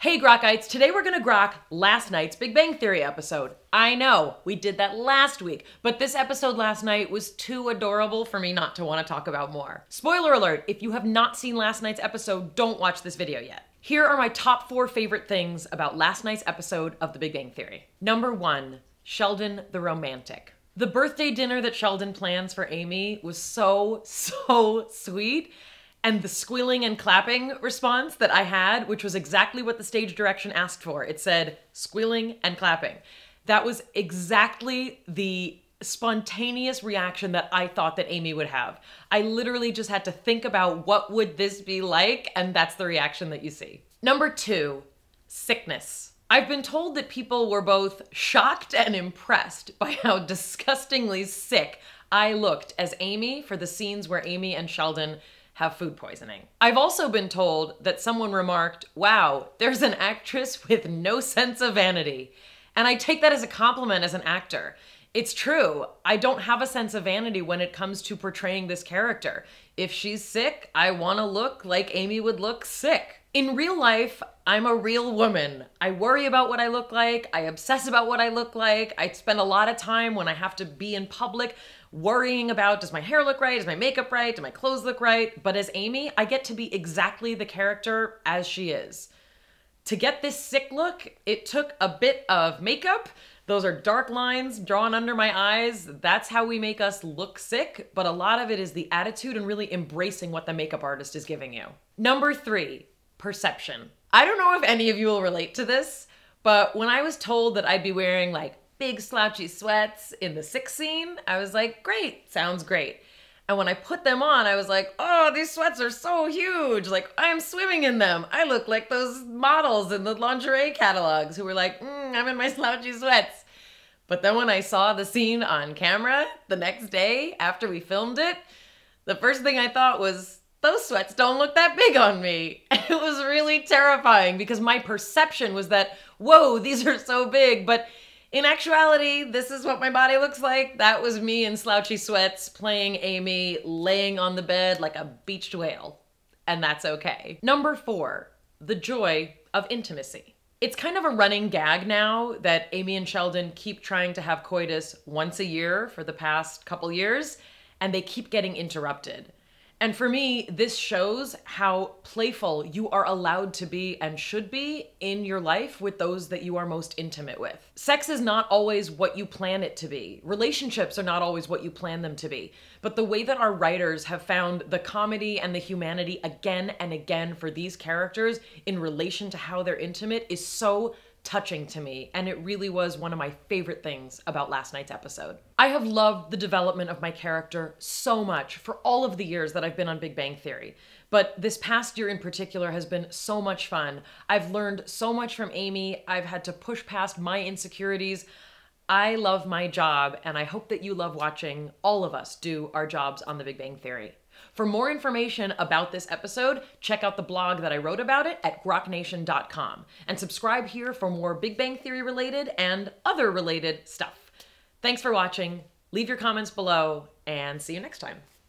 Hey Grokkites, today we're gonna grok last night's Big Bang Theory episode. I know, we did that last week, but this episode last night was too adorable for me not to wanna talk about more. Spoiler alert, if you have not seen last night's episode, don't watch this video yet. Here are my top four favorite things about last night's episode of The Big Bang Theory. Number one, Sheldon the Romantic. The birthday dinner that Sheldon plans for Amy was so, so sweet and the squealing and clapping response that I had, which was exactly what the stage direction asked for. It said squealing and clapping. That was exactly the spontaneous reaction that I thought that Amy would have. I literally just had to think about what would this be like and that's the reaction that you see. Number 2, sickness. I've been told that people were both shocked and impressed by how disgustingly sick I looked as Amy for the scenes where Amy and Sheldon have food poisoning. I've also been told that someone remarked, wow, there's an actress with no sense of vanity. And I take that as a compliment as an actor. It's true. I don't have a sense of vanity when it comes to portraying this character. If she's sick, I want to look like Amy would look sick. In real life, I'm a real woman. I worry about what I look like. I obsess about what I look like. I spend a lot of time when I have to be in public worrying about does my hair look right? Is my makeup right? Do my clothes look right? But as Amy, I get to be exactly the character as she is. To get this sick look, it took a bit of makeup. Those are dark lines drawn under my eyes. That's how we make us look sick, but a lot of it is the attitude and really embracing what the makeup artist is giving you. Number three, perception. I don't know if any of you will relate to this, but when I was told that I'd be wearing like big slouchy sweats in the sick scene, I was like, great, sounds great. And when I put them on, I was like, oh, these sweats are so huge. Like, I'm swimming in them. I look like those models in the lingerie catalogs who were like, mm, I'm in my slouchy sweats. But then when I saw the scene on camera the next day after we filmed it, the first thing I thought was, those sweats don't look that big on me. It was really terrifying because my perception was that, whoa, these are so big. But in actuality, this is what my body looks like. That was me in slouchy sweats playing Amy, laying on the bed like a beached whale. And that's okay. Number four, the joy of intimacy. It's kind of a running gag now that Amy and Sheldon keep trying to have coitus once a year for the past couple years, and they keep getting interrupted. And for me, this shows how playful you are allowed to be and should be in your life with those that you are most intimate with. Sex is not always what you plan it to be. Relationships are not always what you plan them to be. But the way that our writers have found the comedy and the humanity again and again for these characters in relation to how they're intimate is so touching to me, and it really was one of my favorite things about last night's episode. I have loved the development of my character so much for all of the years that I've been on Big Bang Theory. But this past year in particular has been so much fun. I've learned so much from Amy. I've had to push past my insecurities. I love my job, and I hope that you love watching all of us do our jobs on The Big Bang Theory. For more information about this episode, check out the blog that I wrote about it at groknation.com and subscribe here for more Big Bang Theory related and other related stuff. Thanks for watching. Leave your comments below and see you next time.